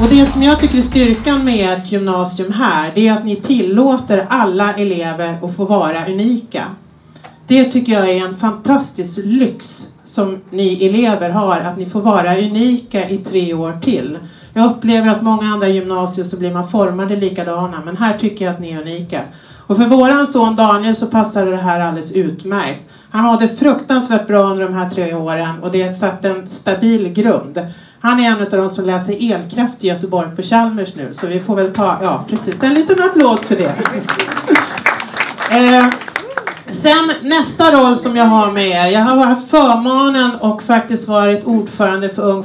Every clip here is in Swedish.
Och det som jag tycker är styrkan med ert gymnasium här, det är att ni tillåter alla elever att få vara unika. Det tycker jag är en fantastisk lyx som ni elever har, att ni får vara unika i tre år till. Jag upplever att många andra gymnasier så blir man formade likadana, men här tycker jag att ni är unika. Och för våran son Daniel så passar det här alldeles utmärkt. Han mådde fruktansvärt bra under de här tre åren och det har satt en stabil grund. Han är en av de som läser elkraft i Göteborg på Chalmers nu, så vi får väl ta, ja precis, en liten applåd för det. eh, sen nästa roll som jag har med er, jag har haft förmånen och faktiskt varit ordförande för Ung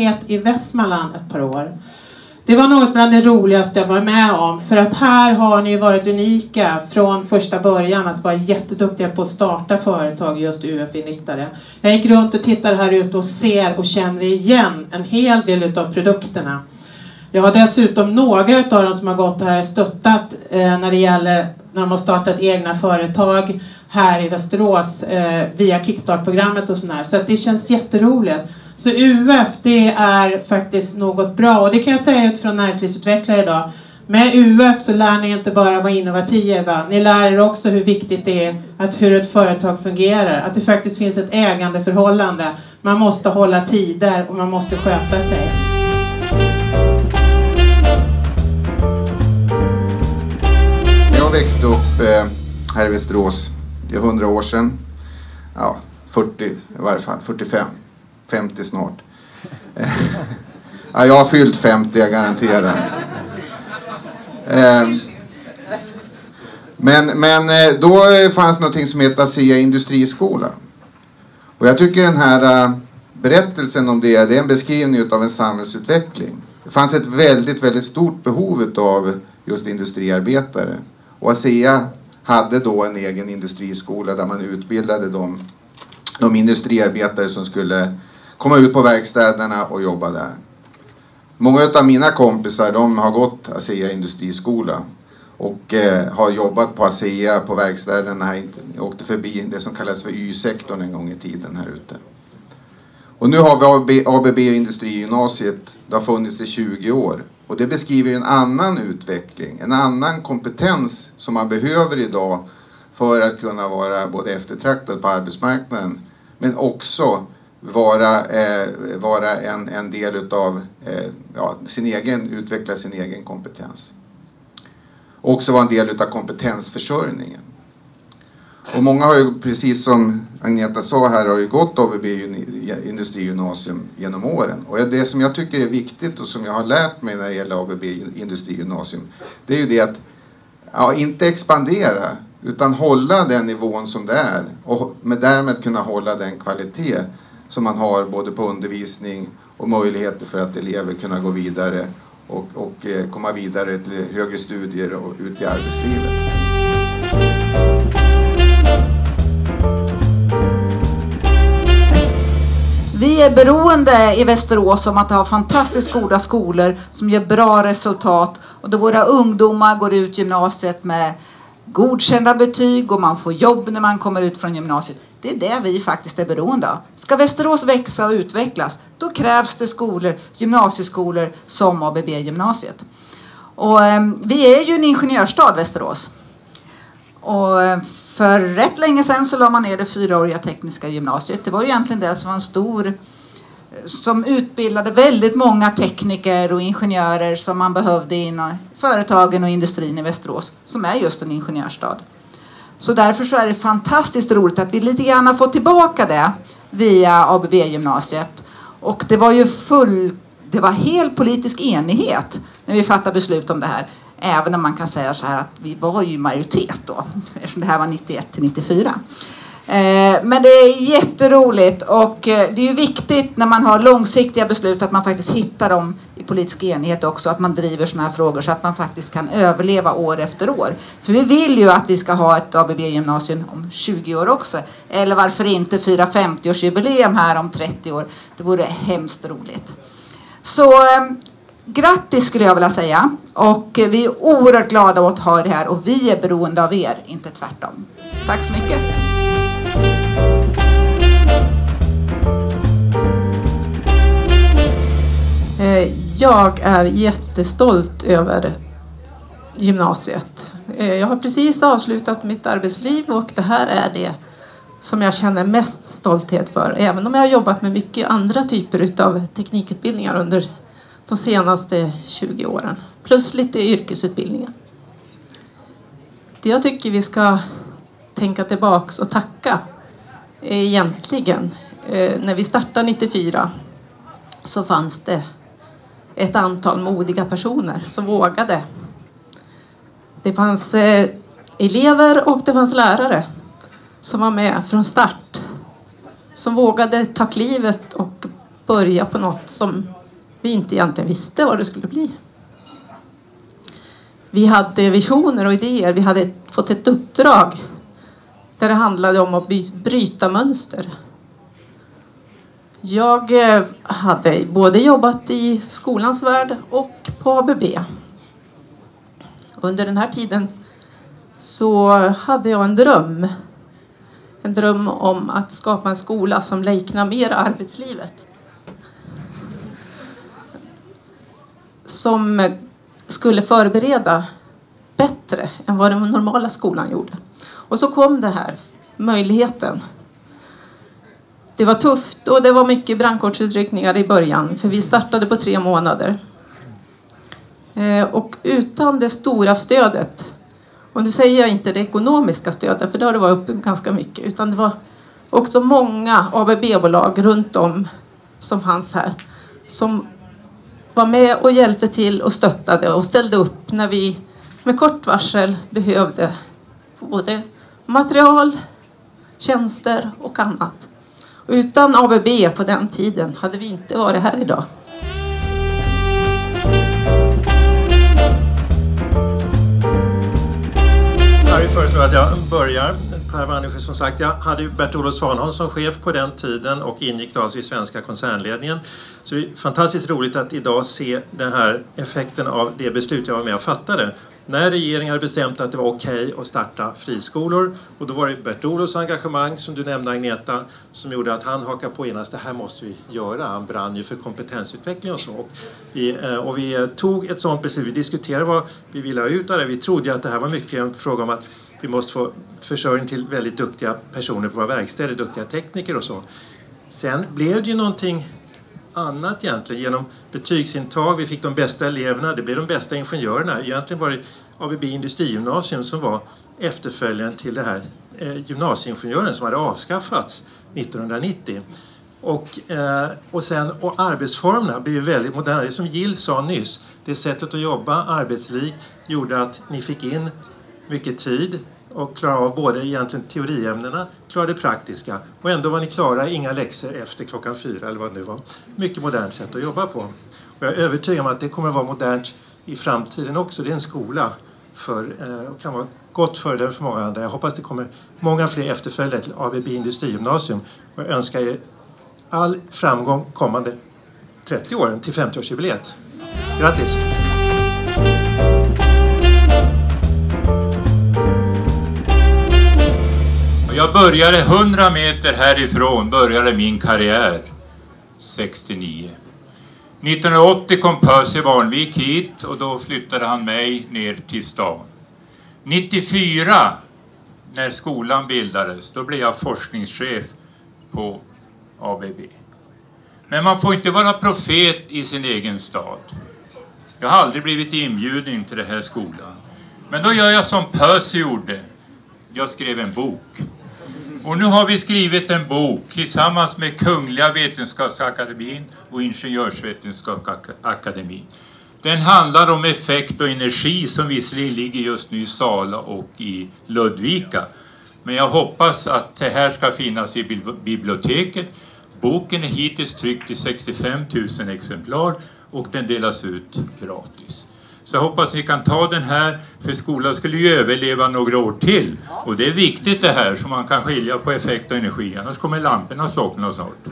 Företagsamhet i Västmanland ett par år. Det var något bland det roligaste jag var med om för att här har ni varit unika från första början att vara jätteduktiga på att starta företag just UF-inriktade. Jag gick runt och tittade här ute och ser och känner igen en hel del utav produkterna. Jag har dessutom några utav dem som har gått här stöttat eh, när det gäller när de har startat egna företag här i Västerås eh, via Kickstart-programmet och sådär. Så att det känns jätteroligt. Så UF det är faktiskt något bra och det kan jag säga utifrån näringslivsutvecklare idag. Med UF så lär ni inte bara vara innovativa, ni lär er också hur viktigt det är att hur ett företag fungerar, att det faktiskt finns ett ägandeförhållande. Man måste hålla tider och man måste sköta sig. Jag växte upp eh, här i Västerås, det är 100 år sedan. Ja, 40 i varje fall, 45. 50 snart. ja, jag har fyllt 50, jag garanterar. Ehm, men, men eh, då fanns någonting som heter ASEA Industriskola. Och jag tycker den här eh, berättelsen om det, det är en beskrivning av en samhällsutveckling. Det fanns ett väldigt, väldigt stort behov av just industriarbetare. Och ASEA hade då en egen industriskola där man utbildade de, de industriarbetare som skulle komma ut på verkstäderna och jobba där. Många av mina kompisar de har gått ASEA industriskola och eh, har jobbat på ASEA på verkstäderna här. Jag åkte förbi det som kallas för Y-sektorn en gång i tiden här ute. Och nu har vi ABB Industrigymnasiet. Det har funnits i 20 år. Och det beskriver en annan utveckling, en annan kompetens som man behöver idag för att kunna vara både eftertraktad på arbetsmarknaden men också vara, eh, vara en, en del utav eh, ja, sin egen, utveckla sin egen kompetens. också vara en del utav kompetensförsörjningen. Och många har ju, precis som Agneta sa här, har ju gått ABB Industrigymnasium genom åren. Och det som jag tycker är viktigt och som jag har lärt mig när det gäller ABB Industrigymnasium, det är ju det att ja, inte expandera, utan hålla den nivån som det är och med därmed kunna hålla den kvalitet som man har både på undervisning och möjligheter för att elever kunna gå vidare och, och eh, komma vidare till högre studier och ut i arbetslivet. Vi är beroende i Västerås om att ha fantastiskt goda skolor som ger bra resultat och då våra ungdomar går ut gymnasiet med godkända betyg och man får jobb när man kommer ut från gymnasiet. Det är det vi faktiskt är beroende av. Ska Västerås växa och utvecklas, då krävs det skolor, gymnasieskolor som ABB-gymnasiet. Och, eh, vi är ju en ingenjörsstad, Västerås. Och eh, för rätt länge sedan så la man ner det fyraåriga tekniska gymnasiet. Det var ju egentligen det som var en stor som utbildade väldigt många tekniker och ingenjörer som man behövde inom företagen och industrin i Västerås, som är just en ingenjörsstad. Så därför så är det fantastiskt roligt att vi lite grann har fått tillbaka det via ABB-gymnasiet. Och det var ju full, det var helt politisk enighet när vi fattade beslut om det här. Även om man kan säga så här att vi var ju majoritet då, eftersom det här var 91 till 94. Eh, men det är jätteroligt och eh, det är ju viktigt när man har långsiktiga beslut att man faktiskt hittar dem i politisk enighet också, att man driver sådana här frågor så att man faktiskt kan överleva år efter år. För vi vill ju att vi ska ha ett ABB-gymnasium om 20 år också. Eller varför inte fira 50-årsjubileum här om 30 år. Det vore hemskt roligt. Så eh, grattis skulle jag vilja säga. Och vi är oerhört glada att ha er här och vi är beroende av er, inte tvärtom. Tack så mycket. Eh, jag är jättestolt över gymnasiet. Eh, jag har precis avslutat mitt arbetsliv och det här är det som jag känner mest stolthet för. Även om jag har jobbat med mycket andra typer av teknikutbildningar under de senaste 20 åren. Plus lite yrkesutbildningar. Det jag tycker vi ska tänka tillbaks och tacka är egentligen eh, när vi startade 94 så fanns det ett antal modiga personer som vågade. Det fanns eh, elever och det fanns lärare som var med från start. Som vågade ta klivet och börja på något som vi inte egentligen visste vad det skulle bli. Vi hade visioner och idéer. Vi hade fått ett uppdrag där det handlade om att bryta mönster. Jag eh, hade både jobbat i skolans värld och på ABB. Under den här tiden så hade jag en dröm. En dröm om att skapa en skola som liknar mer arbetslivet. Som skulle förbereda bättre än vad den normala skolan gjorde. Och så kom det här, möjligheten. Det var tufft och det var mycket brandkårsutryckningar i början för vi startade på tre månader. Eh, och utan det stora stödet, och nu säger jag inte det ekonomiska stödet för det har det varit uppe ganska mycket, utan det var också många ABB-bolag runt om som fanns här som var med och hjälpte till och stöttade och ställde upp när vi med kort varsel behövde både material, tjänster och annat. Utan ABB på den tiden hade vi inte varit här idag. Harry föreslår att jag börjar. Per Wannesjö, som sagt, jag hade Bert-Olof Svanholm som chef på den tiden och ingick då alltså i svenska koncernledningen. Så det är fantastiskt roligt att idag se den här effekten av det beslut jag var med och fattade när regeringen hade bestämt att det var okej okay att starta friskolor och då var det Bert-Olofs engagemang som du nämnde Agneta som gjorde att han hakade på genast, det här måste vi göra. Han brann ju för kompetensutveckling och så. Och vi, eh, och vi eh, tog ett sådant beslut, vi diskuterade vad vi ville ha ut av det. Vi trodde att det här var mycket en fråga om att vi måste få försörjning till väldigt duktiga personer på våra verkstäder, duktiga tekniker och så. Sen blev det ju någonting annat egentligen genom betygsintag. Vi fick de bästa eleverna, det blev de bästa ingenjörerna. Egentligen var det ABB Industrigymnasium som var efterföljaren till det här eh, gymnasieingenjören som hade avskaffats 1990. Och, eh, och sen och arbetsformerna blev väldigt moderna. Det som Jill sa nyss, det sättet att jobba, arbetslikt, gjorde att ni fick in mycket tid och klarade av både egentligen teoriämnena, klarade det praktiska och ändå var ni klara, inga läxor efter klockan fyra eller vad det nu var. Mycket modernt sätt att jobba på. Och jag är övertygad om att det kommer att vara modernt i framtiden också. Det är en skola för, eh, och kan vara gott föredöme för många andra. Jag hoppas det kommer många fler efterföljare till ABB Industrigymnasium och jag önskar er all framgång kommande 30 åren till 50-årsjubileet. Grattis! Jag började 100 meter härifrån, började min karriär 69. 1980 kom Percy Barnvik hit och då flyttade han mig ner till stan. 94, när skolan bildades, då blev jag forskningschef på ABB. Men man får inte vara profet i sin egen stad. Jag har aldrig blivit inbjuden till den här skolan. Men då gör jag som Percy gjorde. Jag skrev en bok. Och nu har vi skrivit en bok tillsammans med Kungliga Vetenskapsakademien och Ingenjörsvetenskapsakademien. Den handlar om effekt och energi som visserligen ligger just nu i Sala och i Ludvika. Men jag hoppas att det här ska finnas i biblioteket. Boken är hittills tryckt i 65 000 exemplar och den delas ut gratis. Så jag hoppas ni kan ta den här, för skolan skulle ju överleva några år till. Och det är viktigt det här, så man kan skilja på effekt och energi, annars kommer lamporna slockna snart.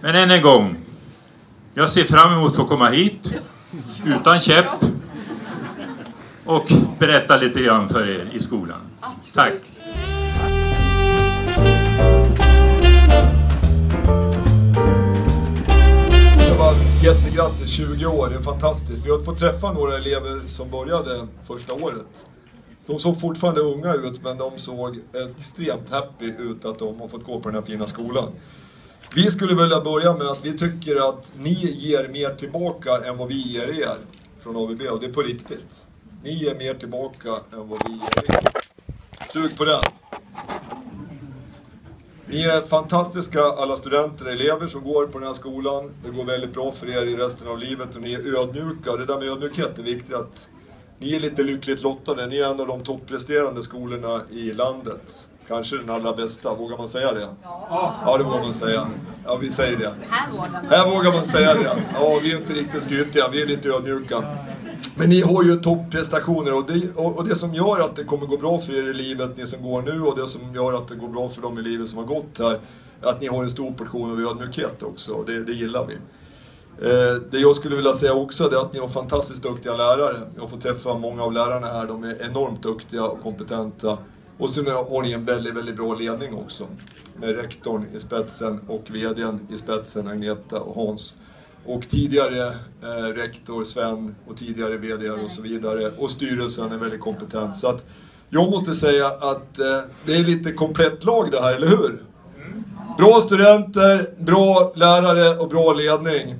Men än en gång, jag ser fram emot att få komma hit, utan käpp, och berätta lite grann för er i skolan. Tack! Jättegrattis! 20 år. Det är fantastiskt. Vi har fått träffa några elever som började första året. De såg fortfarande unga ut men de såg extremt happy ut att de har fått gå på den här fina skolan. Vi skulle vilja börja med att vi tycker att ni ger mer tillbaka än vad vi ger er från ABB och det är på riktigt. Ni ger mer tillbaka än vad vi ger er. Sug på den! Ni är fantastiska alla studenter och elever som går på den här skolan. Det går väldigt bra för er i resten av livet och ni är ödmjuka. Det där med ödmjukhet är viktigt att ni är lite lyckligt lottade. Ni är en av de toppresterande skolorna i landet. Kanske den allra bästa, vågar man säga det? Ja, ja det vågar man säga. Ja, vi säger det. Här vågar man. Här vågar man säga det. Ja, vi är inte riktigt skrytiga, vi är lite ödmjuka. Men ni har ju topprestationer och det, och, och det som gör att det kommer gå bra för er i livet, ni som går nu, och det som gör att det går bra för dem i livet som har gått här, att ni har en stor portion av ödmjukhet också, och det, det gillar vi. Eh, det jag skulle vilja säga också är att ni har fantastiskt duktiga lärare. Jag får träffa många av lärarna här, de är enormt duktiga och kompetenta. Och sen har ni en väldigt, väldigt bra ledning också. Med rektorn i spetsen och VDn i spetsen, Agneta och Hans. Och tidigare eh, rektor Sven och tidigare VD och så vidare. Och styrelsen är väldigt kompetent. Så att jag måste säga att eh, det är lite komplett lag det här, eller hur? Bra studenter, bra lärare och bra ledning.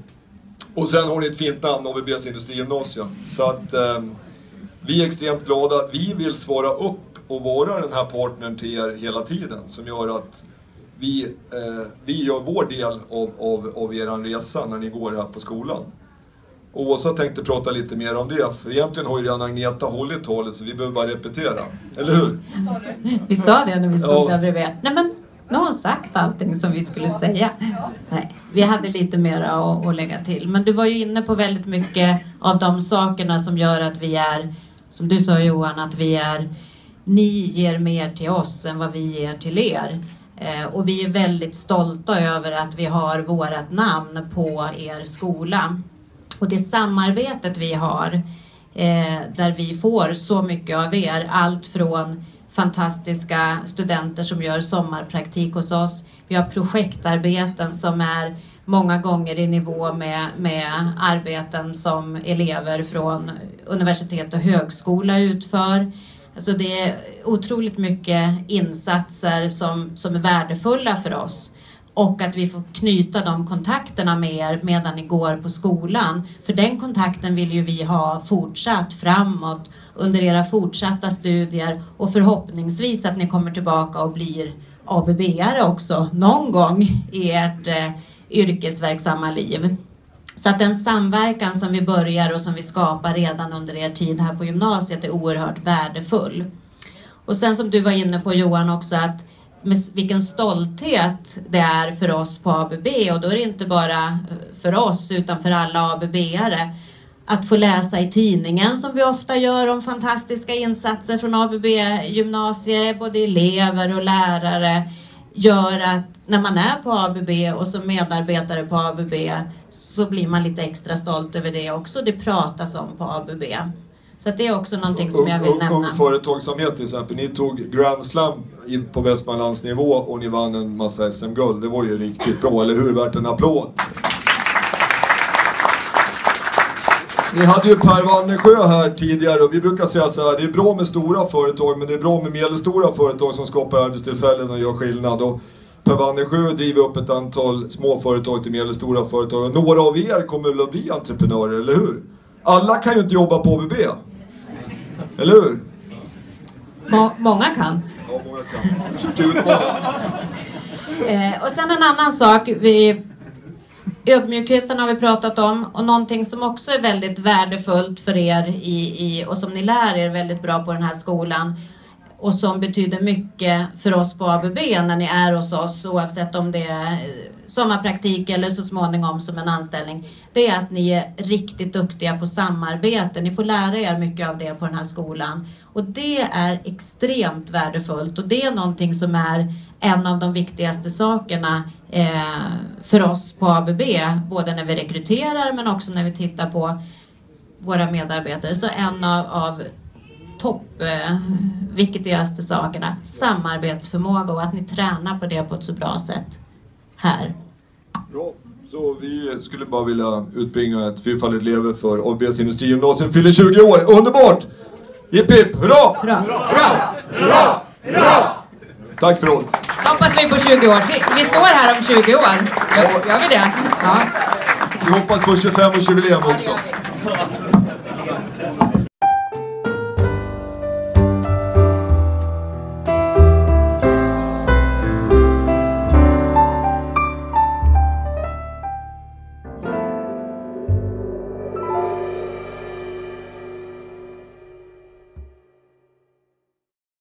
Och sen har ni ett fint namn, ABBs industrigymnasium. Så att eh, vi är extremt glada. Vi vill svara upp och vara den här partnern till er hela tiden som gör att vi, eh, vi gör vår del av, av, av er resa när ni går här på skolan. Och Åsa tänkte prata lite mer om det, för egentligen har ju redan Agneta hållit talet så vi behöver bara repetera. Eller hur? Vi sa det när vi stod Ja. där bredvid. Nej men, nu har hon sagt allting som vi skulle säga. Nej, vi hade lite mer att, att lägga till. Men du var ju inne på väldigt mycket av de sakerna som gör att vi är, som du sa Johan, att vi är, ni ger mer till oss än vad vi ger till er. Eh, och vi är väldigt stolta över att vi har vårat namn på er skola. Och det samarbetet vi har, eh, där vi får så mycket av er, allt från fantastiska studenter som gör sommarpraktik hos oss. Vi har projektarbeten som är många gånger i nivå med, med arbeten som elever från universitet och högskola utför. Alltså det är otroligt mycket insatser som, som är värdefulla för oss. Och att vi får knyta de kontakterna med er medan ni går på skolan. För den kontakten vill ju vi ha fortsatt framåt under era fortsatta studier och förhoppningsvis att ni kommer tillbaka och blir ABB-are också någon gång i ert eh, yrkesverksamma liv. Så att den samverkan som vi börjar och som vi skapar redan under er tid här på gymnasiet är oerhört värdefull. Och sen som du var inne på Johan också att med vilken stolthet det är för oss på ABB och då är det inte bara eh, för oss utan för alla ABB-are att få läsa i tidningen som vi ofta gör om fantastiska insatser från ABB-gymnasiet, både elever och lärare gör att när man är på ABB och som medarbetare på ABB så blir man lite extra stolt över det också. Det pratas om på ABB. Så det är också någonting som jag vill Ung- nämna. Ung företagsamhet till exempel. Ni tog Grand Slam på Västmanlands nivå och ni vann en massa SM-guld. Det var ju riktigt bra, eller hur? Värt en applåd. Ni hade ju Per Wannersjö här tidigare och vi brukar säga så här, det är bra med stora företag men det är bra med medelstora företag som skapar arbetstillfällen och gör skillnad. Och Per Wannersjö driver upp ett antal små företag till medelstora företag och några av er kommer väl att bli entreprenörer, eller hur? Alla kan ju inte jobba på ABB. Eller hur? Må- många kan. Ja, många kan. Utmana. Eh, och sen en annan sak. Vi, ödmjukheten har vi pratat om och någonting som också är väldigt värdefullt för er i, i, och som ni lär er väldigt bra på den här skolan och som betyder mycket för oss på ABB när ni är hos oss oavsett om det är eh, sommarpraktik eller så småningom som en anställning. Det är att ni är riktigt duktiga på samarbete. Ni får lära er mycket av det på den här skolan. Och det är extremt värdefullt och det är någonting som är en av de viktigaste sakerna eh, för oss på ABB. Både när vi rekryterar men också när vi tittar på våra medarbetare. Så en av, av topp eh, viktigaste sakerna, samarbetsförmåga och att ni tränar på det på ett så bra sätt här. Bra. Så vi skulle bara vilja utbringa ett fyrfaldigt leve för ABBs Industrigymnasium fyller 20 år. Underbart! Hipp hipp, hurra! Bra. Hurra! Hurra! Hurra! Tack för oss. Så hoppas vi på 20 år till. Vi står här om 20 år. Gör, gör vi det? Ja. Vi hoppas på 25-årsjubileum ja, det också.